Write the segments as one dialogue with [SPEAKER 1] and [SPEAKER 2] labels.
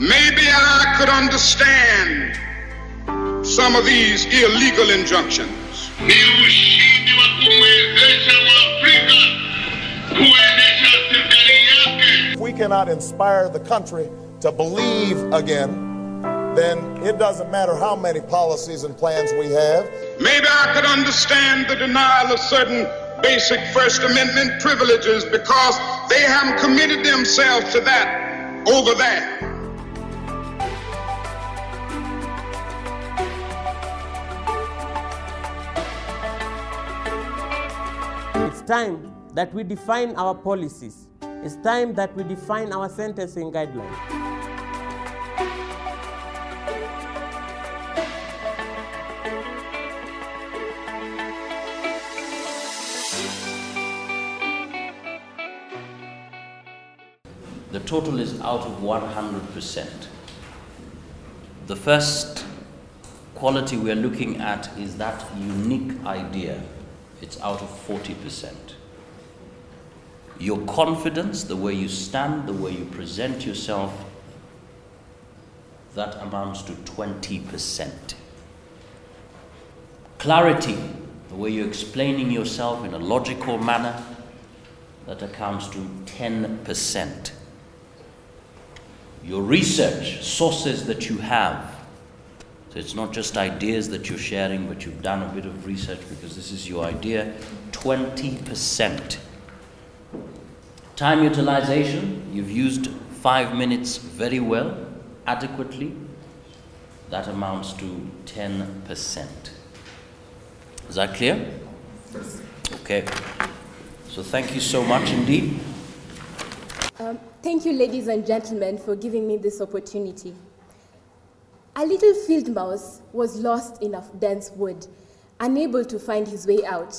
[SPEAKER 1] maybe I could understand some of these illegal injunctions.
[SPEAKER 2] ni ushindi wa kumwezesha Mwafrika kuendesha serikali yake.
[SPEAKER 3] If we cannot inspire the country to believe again, then it doesn't matter how many policies and plans we have.
[SPEAKER 1] Maybe I could understand the denial of certain basic First Amendment privileges because they haven't committed themselves to that over that.
[SPEAKER 4] Time that we define our policies. It's time that we define our sentencing guidelines.
[SPEAKER 5] The total is out of 100%. The first quality we are looking at is that unique idea. It's out of 40%. Your confidence, the way you stand, the way you present yourself, that amounts to 20%. Clarity, the way you're explaining yourself in a logical manner, that accounts to 10%. Your research, sources that you have, so it's not just ideas that you're sharing, but you've done a bit of research because this is your idea, 20%. Time utilization, you've used five minutes very well, adequately, that amounts to 10%. Is that clear? Okay. So thank you so much indeed.
[SPEAKER 6] Um, thank you, ladies and gentlemen, for giving me this opportunity. A little field mouse was lost in a dense wood, unable to find his way out.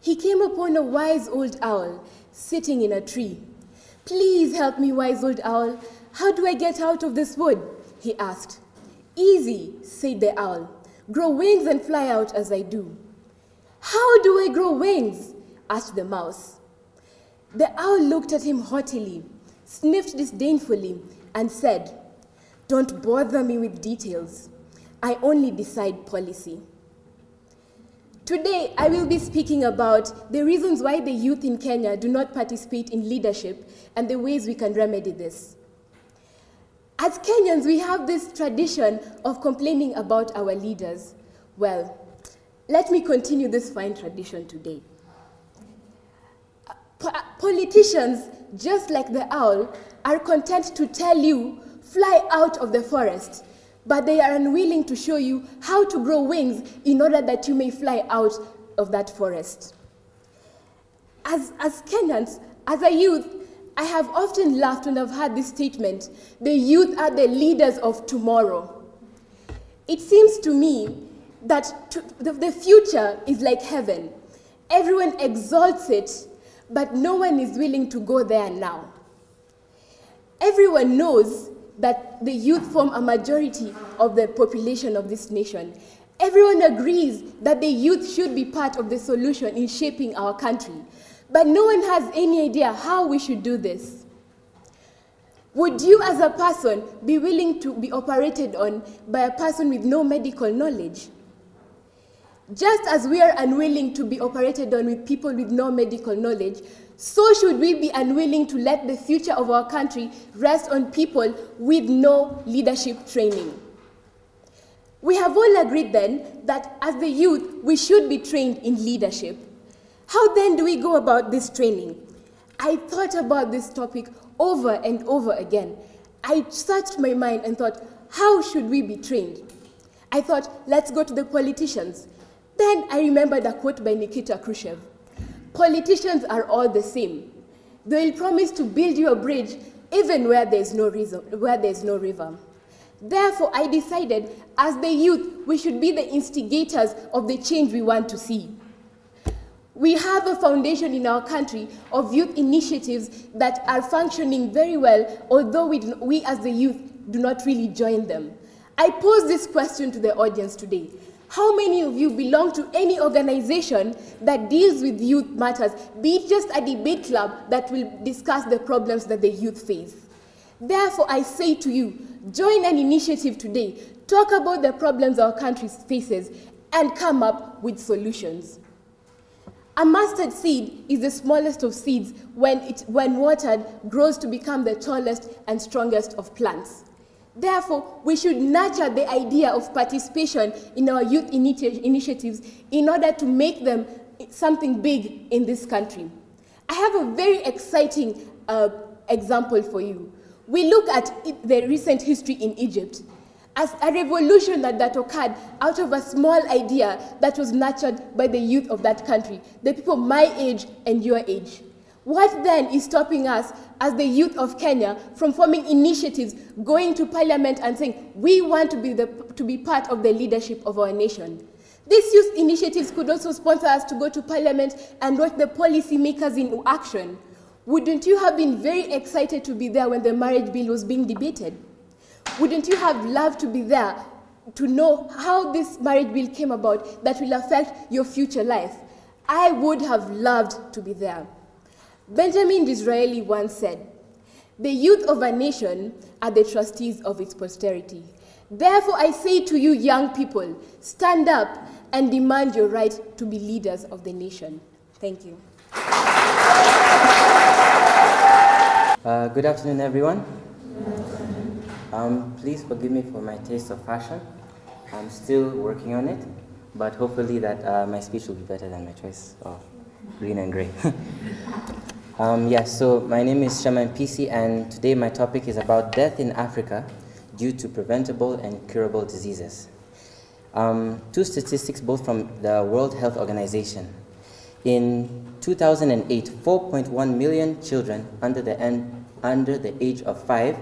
[SPEAKER 6] He came upon a wise old owl sitting in a tree. Please help me, wise old owl. How do I get out of this wood? he asked. Easy, said the owl. Grow wings and fly out as I do. How do I grow wings? asked the mouse. The owl looked at him haughtily, sniffed disdainfully, and said, Don't bother me with details. I only decide policy. Today, I will be speaking about the reasons why the youth in Kenya do not participate in leadership and the ways we can remedy this. As Kenyans, we have this tradition of complaining about our leaders. Well, let me continue this fine tradition today. Po- politicians, just like the owl, are content to tell you, fly out of the forest, but they are unwilling to show you how to grow wings in order that you may fly out of that forest. As, as Kenyans, as a youth, I have often laughed when I've heard this statement the youth are the leaders of tomorrow. It seems to me that to, the, the future is like heaven. Everyone exalts it, but no one is willing to go there now. Everyone knows that the youth form a majority of the population of this nation. Everyone agrees that the youth should be part of the solution in shaping our country. But no one has any idea how we should do this. Would you, as a person, be willing to be operated on by a person with no medical knowledge? Just as we are unwilling to be operated on with people with no medical knowledge, so should we be unwilling to let the future of our country rest on people with no leadership training. We have all agreed then that as the youth, we should be trained in leadership. How then do we go about this training? I thought about this topic over and over again. I searched my mind and thought, how should we be trained? I thought, let's go to the politicians. Then I remembered a quote by Nikita Khrushchev Politicians are all the same. They will promise to build you a bridge even where there is no, reason, where there is no river. Therefore, I decided as the youth, we should be the instigators of the change we want to see. We have a foundation in our country of youth initiatives that are functioning very well, although we, we as the youth do not really join them. I pose this question to the audience today. How many of you belong to any organization that deals with youth matters, be it just a debate club that will discuss the problems that the youth face? Therefore, I say to you, join an initiative today, talk about the problems our country faces, and come up with solutions. A mustard seed is the smallest of seeds when, it, when watered grows to become the tallest and strongest of plants. Therefore, we should nurture the idea of participation in our youth initi initiatives in order to make them something big in this country. I have a very exciting uh, example for you. We look at the recent history in Egypt as a revolution that, that occurred out of a small idea that was nurtured by the youth of that country, the people my age and your age. What then is stopping us as the youth of Kenya from forming initiatives, going to parliament and saying, we want to be, the, to be part of the leadership of our nation? These youth initiatives could also sponsor us to go to parliament and watch the policymakers in action. Wouldn't you have been very excited to be there when the marriage bill was being debated? Wouldn't you have loved to be there to know how this marriage bill came about that will affect your future life? I would have loved to be there. Benjamin Disraeli once said, The youth of a nation are the trustees of its posterity. Therefore, I say to you, young people, stand up and demand your right to be leaders of the nation. Thank you.
[SPEAKER 7] Uh, good afternoon, everyone. Um, please forgive me for my taste of fashion. I'm still working on it, but hopefully that uh, my speech will be better than my choice of green and gray. um, yeah, so my name is Shaman PC, and today my topic is about death in Africa due to preventable and curable diseases. Um, two statistics, both from the World Health Organization. In 2008, 4.1 million children under the, end, under the age of five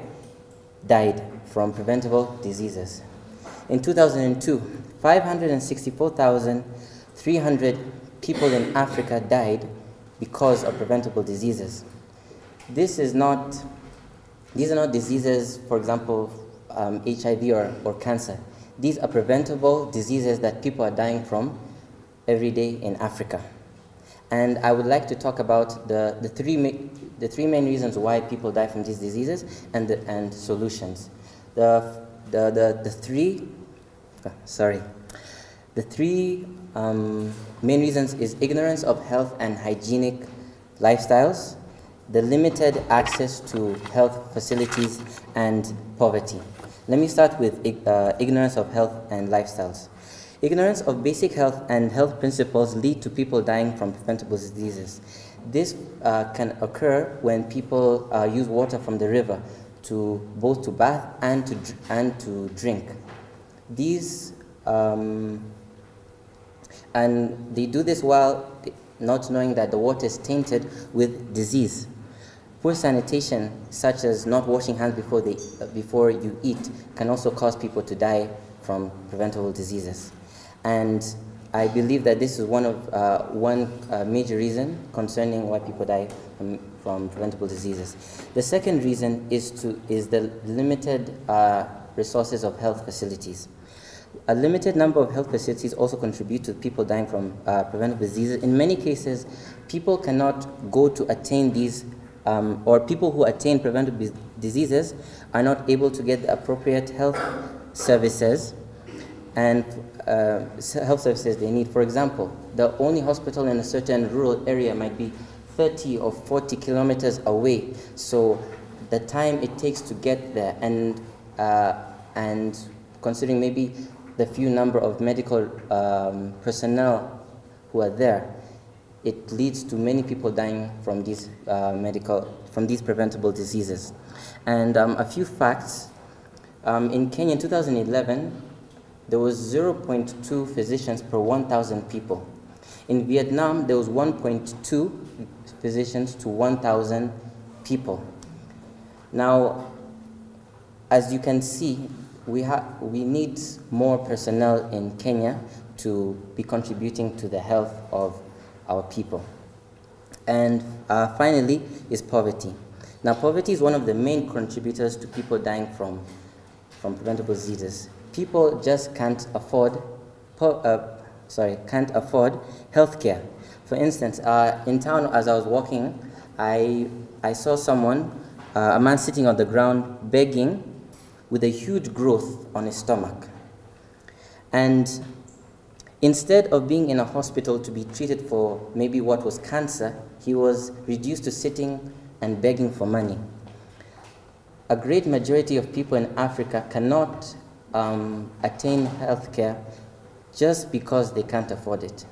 [SPEAKER 7] died from preventable diseases. In 2002, 564,300 people in Africa died because of preventable diseases. This is not, these are not diseases, for example, um, HIV or, or cancer. These are preventable diseases that people are dying from every day in Africa. And I would like to talk about the, the, three, the three main reasons why people die from these diseases and, the, and solutions. The, the, the, the three, oh, sorry, the three um, main reasons is ignorance of health and hygienic lifestyles, the limited access to health facilities, and poverty. Let me start with uh, ignorance of health and lifestyles. Ignorance of basic health and health principles lead to people dying from preventable diseases. This uh, can occur when people uh, use water from the river to both to bath and to and to drink. These um, and they do this while not knowing that the water is tainted with disease. Poor sanitation, such as not washing hands before, they, uh, before you eat, can also cause people to die from preventable diseases. And I believe that this is one of uh, one uh, major reason concerning why people die from, from, preventable diseases. The second reason is to is the limited uh, resources of health facilities. A limited number of health facilities also contribute to people dying from uh, preventable diseases. In many cases, people cannot go to attain these um, or people who attain preventable diseases are not able to get the appropriate health services and uh, health services they need. For example, the only hospital in a certain rural area might be 30 or 40 kilometers away. So the time it takes to get there and, uh, and considering maybe the few number of medical um, personnel who are there, it leads to many people dying from these uh, medical, from these preventable diseases. And um, a few facts. Um, in Kenya in 2011, there was 0.2 physicians per 1,000 people. In Vietnam, there was 1.2 physicians to 1,000 people. Now, as you can see, we, ha- we need more personnel in Kenya to be contributing to the health of our people. And uh, finally is poverty. Now, poverty is one of the main contributors to people dying from, from preventable diseases. People just can't afford, uh, sorry, can't afford health care. For instance, uh, in town, as I was walking, I, I saw someone, uh, a man sitting on the ground begging with a huge growth on his stomach. And instead of being in a hospital to be treated for maybe what was cancer, he was reduced to sitting and begging for money. A great majority of people in Africa cannot um, attain health care just because they can't afford it.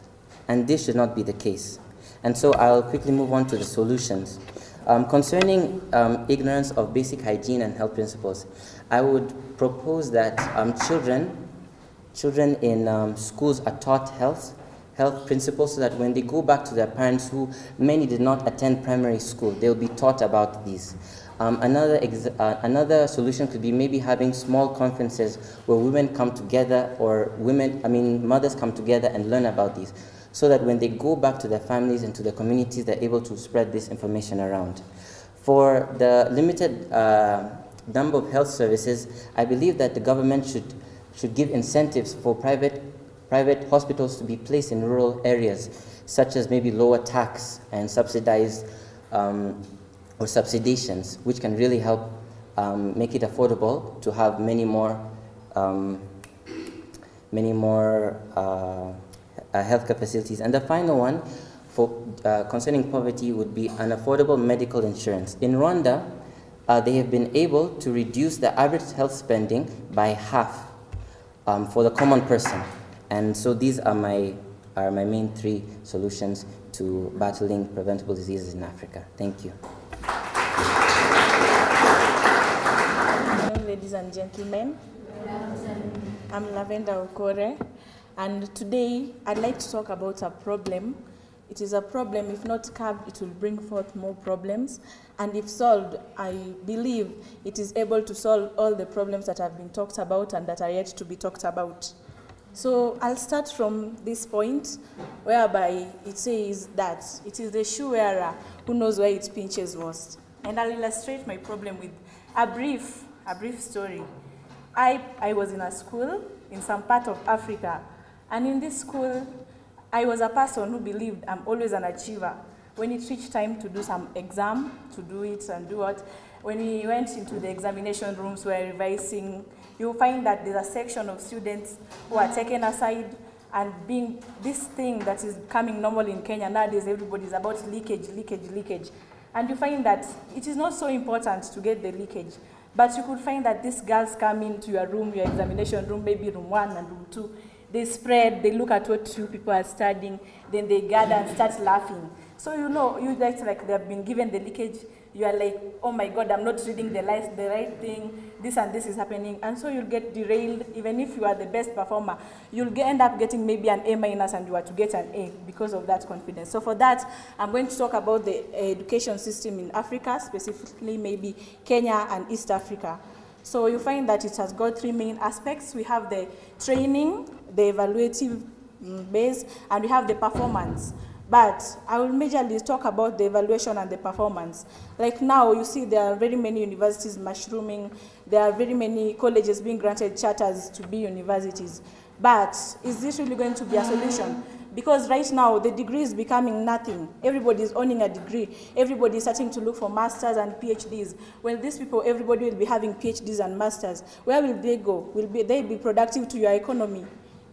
[SPEAKER 7] And this should not be the case. And so I'll quickly move on to the solutions. Um, concerning um, ignorance of basic hygiene and health principles, I would propose that um, children, children in um, schools are taught health, health principles so that when they go back to their parents who many did not attend primary school, they'll be taught about these. Um, another, uh, another solution could be maybe having small conferences where women come together or women, I mean, mothers come together and learn about these so that when they go back to their families and to their communities, they're able to spread this information around. For the limited uh, number of health services, I believe that the government should, should give incentives for private, private hospitals to be placed in rural areas, such as maybe lower tax and subsidized um, or subsidizations, which can really help um, make it affordable to have many more, um, many more uh, uh, healthcare facilities. And the final one, for uh, concerning poverty, would be an affordable medical insurance. In Rwanda, uh, they have been able to reduce the average health spending by half um, for the common person. And so these are my, are my main three solutions to battling preventable diseases in Africa. Thank you.
[SPEAKER 8] ladies and gentlemen. I'm Lavenda Okore, and today I'd like to talk about a problem. It is a problem, if not curbed, it will bring forth more problems. And if solved, I believe it is able to solve all the problems that have been talked about and that are yet to be talked about. So I'll start from this point, whereby it says that it is the shoe wearer who knows where it pinches most. And I'll illustrate my problem with a brief, a brief story. I, I was in a school in some part of Africa, and in this school, I was a person who believed I'm always an achiever. When it reached time to do some exam, to do it and do what, when we went into the examination rooms, we were revising, you'll find that there's a section of students who are taken aside and being this thing that is coming normal in Kenya nowadays, everybody's about leakage, leakage, leakage. And you find that it is not so important to get the leakage. But you could find that these girls come into your room, your examination room, maybe room one and room two. They spread, they look at what you people are studying, then they gather and start laughing. So you know, you guys like they have been given the leakage, you are like, oh my God, I'm not reading the, right, the right thing, this and this is happening. And so you'll get derailed, even if you are the best performer. You'll get, end up getting maybe an A minus and you are to get an A because of that confidence. So for that, I'm going to talk about the education system in Africa, specifically maybe Kenya and East Africa. So you find that it has got three main aspects. We have the training, the evaluative base, and we have the performance. But I will majorly talk about the evaluation and the performance. Like now, you see there are very many universities mushrooming. There are very many colleges being granted charters to be universities. But is this really going to be a solution? Because right now, the degree is becoming nothing. Everybody is owning a degree. Everybody is starting to look for masters and PhDs. Well, these people, everybody will be having PhDs and masters. Where will they go? Will they be productive to your economy?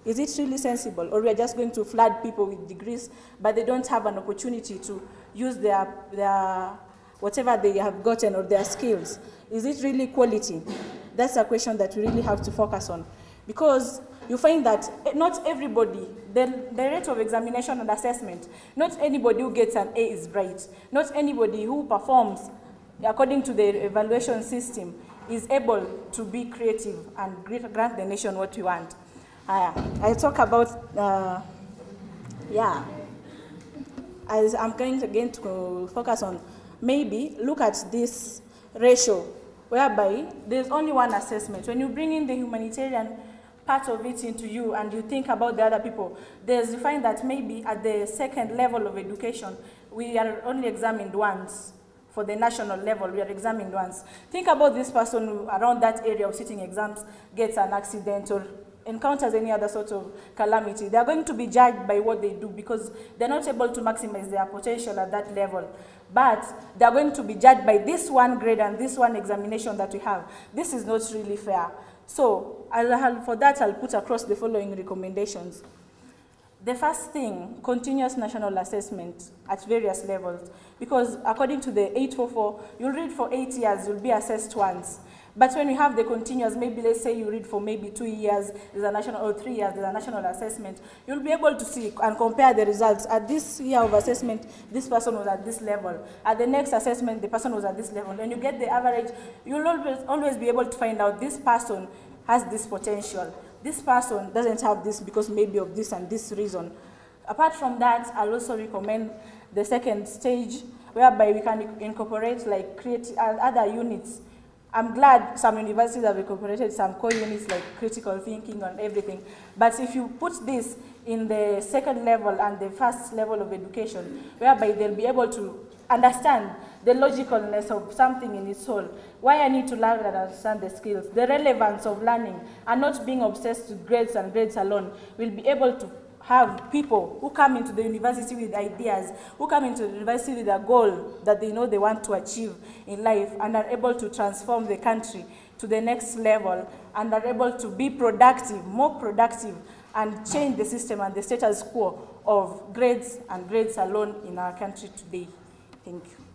[SPEAKER 8] Is it really sensible? Or we are just going to flood people with degrees, but they don't have an opportunity to use their, their whatever they have gotten or their skills. Is it really quality? That's a question that we really have to focus on. Because you find that eh, not everybody, the, the rate of examination and assessment, not anybody who gets an A is bright. Not anybody who performs according to the evaluation system is able to be creative and grant the nation what we want. Uh, I talk about, uh, yeah, As I'm going again to focus on maybe look at this ratio whereby there's only one assessment. When you bring in the humanitarian part of it into you and you think about the other people, there's you find that maybe at the second level of education, we are only examined once. For the national level, we are examined once. Think about this person who, around that area of sitting exams gets an accident or encounters any other sort of calamity, they are going to be judged by what they do because they're not able to maximize their potential at that level. but they're going to be judged by this one grade and this one examination that we have. This is not really fair. So I'll, for that, I'll put across the following recommendations. The first thing, continuous national assessment at various levels. Because according to the 844, you'll read for eight years, you'll be assessed once. But when you have the continuous, maybe let's say you read for maybe two years, there's a national, or three years, there's a national assessment, you'll be able to see and compare the results. At this year of assessment, this person was at this level. At the next assessment, the person was at this level. When you get the average, you'll always, always be able to find out this person has this potential. This person doesn't have this because maybe of this and this reason. Apart from that, I'll also recommend the second stage whereby we can incorporate like create uh, other units. I'm glad some universities have incorporated some core units like critical thinking and everything. But if you put this in the second level and the first level of education, whereby they'll be able to understand the logicalness of something in its whole, why I need to learn and understand the skills, the relevance of learning, and not being obsessed with grades and grades alone, will be able to have people who come into the university with ideas, who come into the university with a goal that they know they want to achieve in life, and are able to transform the country to the next level, and are able to be productive, more productive, and change the system and the status quo of grades and grades alone in our country today. Thank you.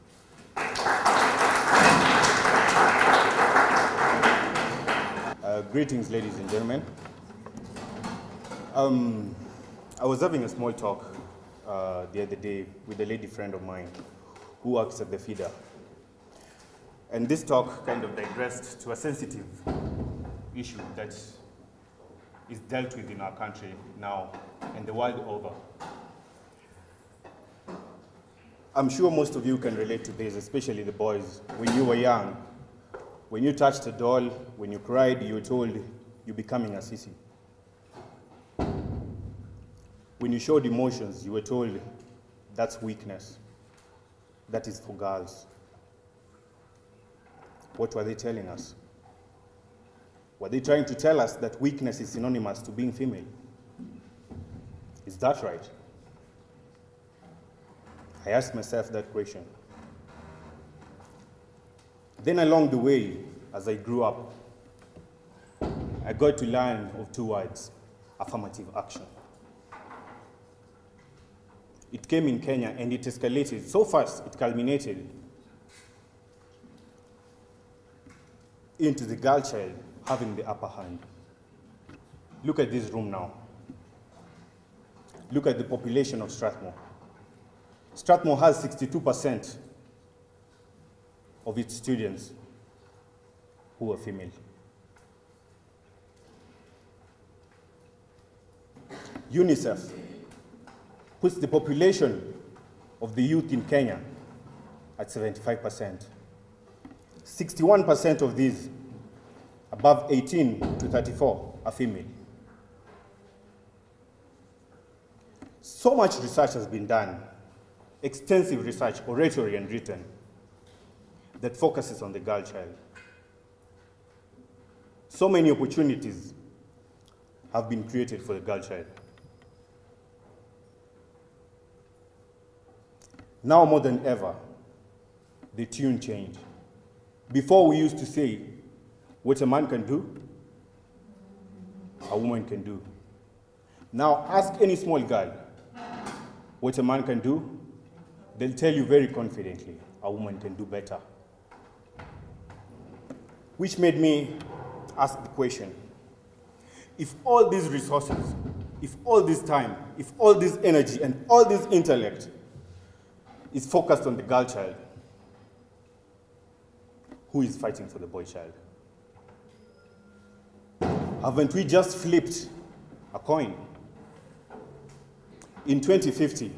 [SPEAKER 9] Uh, greetings, ladies and gentlemen. Um, I was having a small talk uh, the other day with a lady friend of mine who works at the FIDA. And this talk kind of digressed to a sensitive issue that is dealt with in our country now and the world over. I'm sure most of you can relate to this, especially the boys. When you were young, when you touched a doll, when you cried, you were told you're becoming a sissy. When you showed emotions, you were told that's weakness. That is for girls. What were they telling us? Were they trying to tell us that weakness is synonymous to being female? Is that right? I asked myself that question. Then along the way, as I grew up, I got to learn of two words, affirmative action. It came in Kenya and it escalated so fast, it culminated into the girl child having the upper hand. Look at this room now. Look at the population of Strathmore. Strathmore has 62% of its students who are female. UNICEF puts the population of the youth in Kenya at 75%. 61% of these above 18 to 34 are female. So much research has been done, extensive research, oratory and written, that focuses on the girl child. So many opportunities have been created for the girl child. Now more than ever, the tune changed. Before we used to say, what a man can do, a woman can do. Now ask any small girl what a man can do, they'll tell you very confidently, a woman can do better. Which made me ask the question, if all these resources, if all this time, if all this energy and all this intellect is focused on the girl child, who is fighting for the boy child? Haven't we just flipped a coin? In 2050,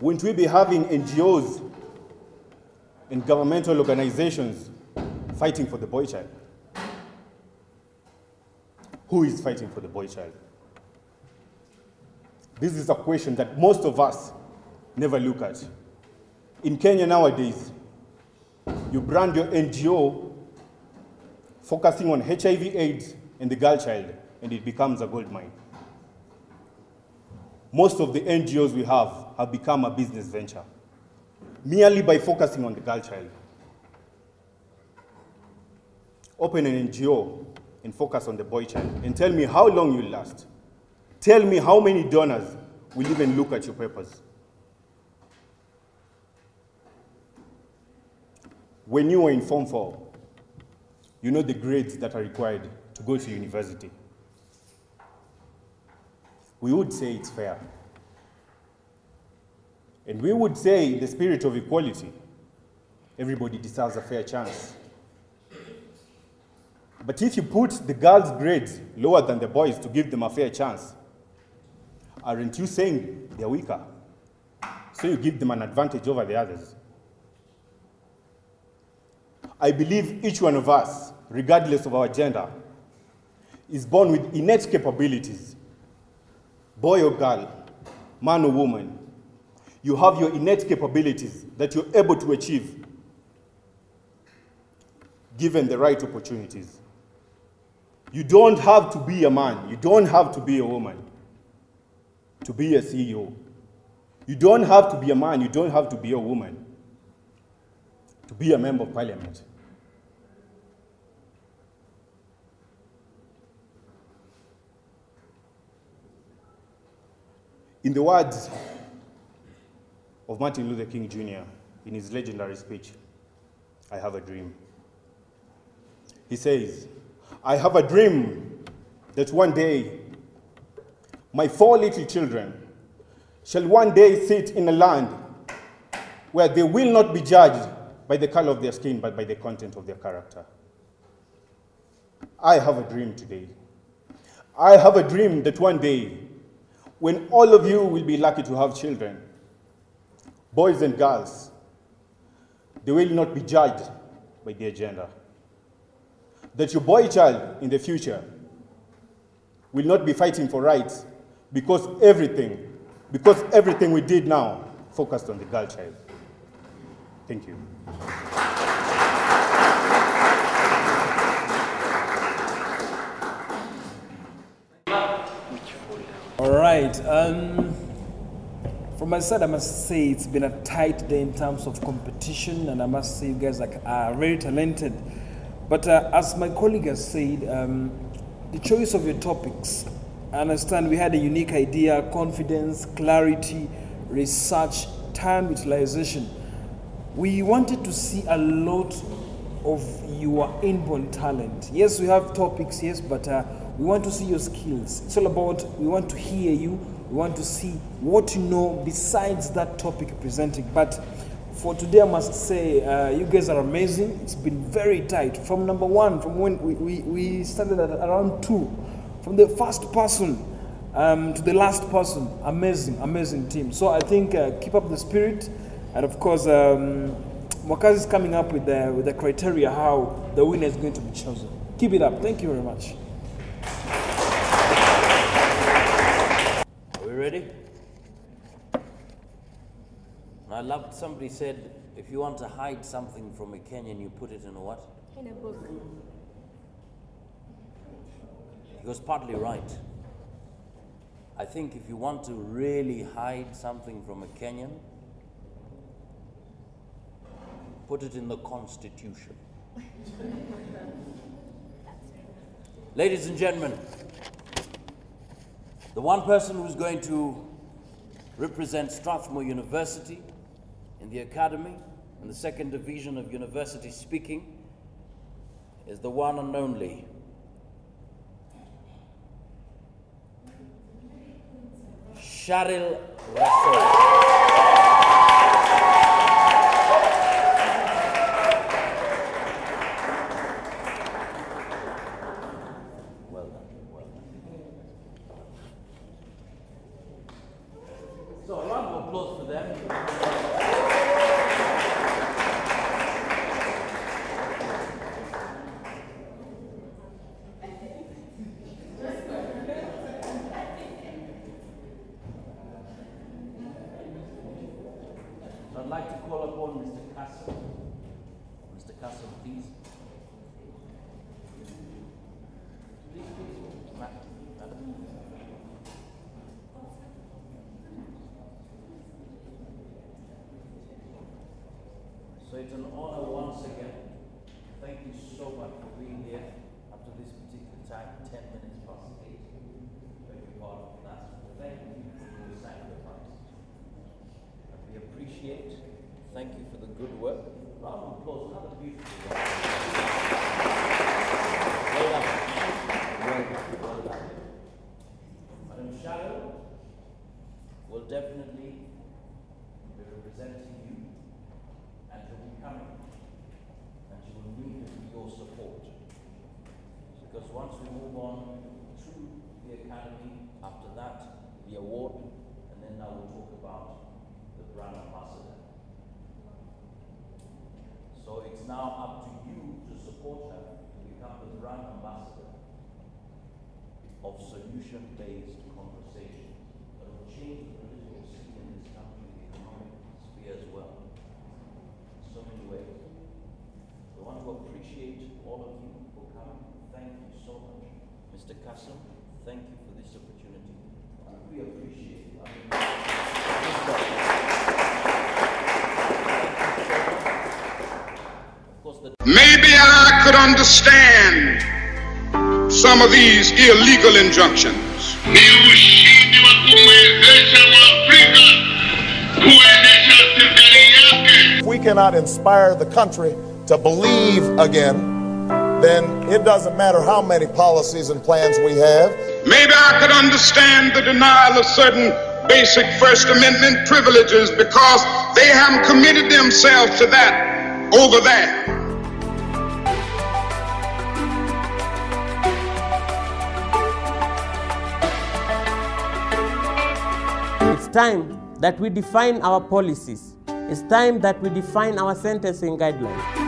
[SPEAKER 9] wouldn't we be having NGOs and governmental organizations fighting for the boy child? Who is fighting for the boy child? This is a question that most of us never look at. In Kenya nowadays, you brand your NGO focusing on HIV AIDS and the girl child, and it becomes a gold mine. Most of the NGOs we have have become a business venture. merely by focusing on the girl child. Open an NGO and focus on the boy child and tell me how long you'll last. Tell me how many donors will even look at your papers. When you were in Form 4, you know the grades that are required to go to university. We would say it's fair. And we would say, in the spirit of equality, everybody deserves a fair chance. But if you put the girls' grades lower than the boys to give them a fair chance, aren't you saying they're weaker? So you give them an advantage over the others. I believe each one of us, regardless of our gender, is born with innate capabilities. Boy or girl, man or woman, you have your innate capabilities that you're able to achieve given the right opportunities. You don't have to be a man, you don't have to be a woman to be a CEO. You don't have to be a man, you don't have to be a woman to be a member of parliament. In the words of Martin Luther King Jr. in his legendary speech, I have a dream. He says, I have a dream that one day my four little children shall one day sit in a land where they will not be judged by the color of their skin, but by the content of their character. I have a dream today. I have a dream that one day, when all of you will be lucky to have children, boys and girls, they will not be judged by their gender. That your boy child in the future will not be fighting for rights because everything, because everything we did now focused on the girl child. Thank you.
[SPEAKER 10] All right. Um, from my side, I must say it's been a tight day in terms of competition, and I must say you guys are, are very talented. But uh, as my colleague has said, um, the choice of your topics, I understand we had a unique idea, confidence, clarity, research, time utilization. We wanted to see a lot of your inborn talent. Yes, we have topics, yes, but uh, we want to see your skills. It's all about, we want to hear you, we want to see what you know besides that topic presenting. But for today, I must say, uh, you guys are amazing. It's been very tight. From number one, from when we, we, we started at around two, from the first person um, to the last person, amazing, amazing team. So I think uh, keep up the spirit. And of course, um, Mwakazi is coming up with the, with the criteria how the winner is going to be chosen. Keep it up. Thank you very much.
[SPEAKER 5] Are we ready? I loved somebody said, if you want to hide something from a Kenyan, you put it in a what?
[SPEAKER 6] In a book.
[SPEAKER 5] He was partly right. I think if you want to really hide something from a Kenyan, put it in the Constitution. Ladies and gentlemen, the one person who's going to represent Strathmore University in the Academy in the second division of university speaking is the one and only Sharil Rasool. Well done, well done. So a round of applause for them. It's an honor once again. Thank you so much for being here up to this particular time, 10 minutes past 8. Beg your pardon for that. Thank you for your sacrifice. And we appreciate. Thank you for the good work. Round of applause, another beautiful one. Well done. Well done. Well done. Madam Shadow will definitely be representing you and she will be coming and she will need your support. Because once we move on to the academy, after that, the award, and then I will talk about the brand ambassador. It's now up to you to support her to become the brand ambassador of solution-based conversation that will change the political scene in this country, the economic sphere as well, in so many ways. I want to appreciate all of you for coming. Thank you so much. Mr. Kasim, thank you for this opportunity. And we appreciate it. I mean, of course, the
[SPEAKER 1] Maybe I could understand some of these illegal injunctions.
[SPEAKER 2] Ni ushindi wa kumwezesha Mwafrika kuendesha serikali yake.
[SPEAKER 3] If we cannot inspire the country to believe again, then it doesn't matter how many policies and plans we have.
[SPEAKER 1] Maybe I could understand the denial of certain basic First Amendment privileges because they haven't committed themselves to that over there.
[SPEAKER 4] Time that we define our policies. It's time that we define our sentencing guidelines.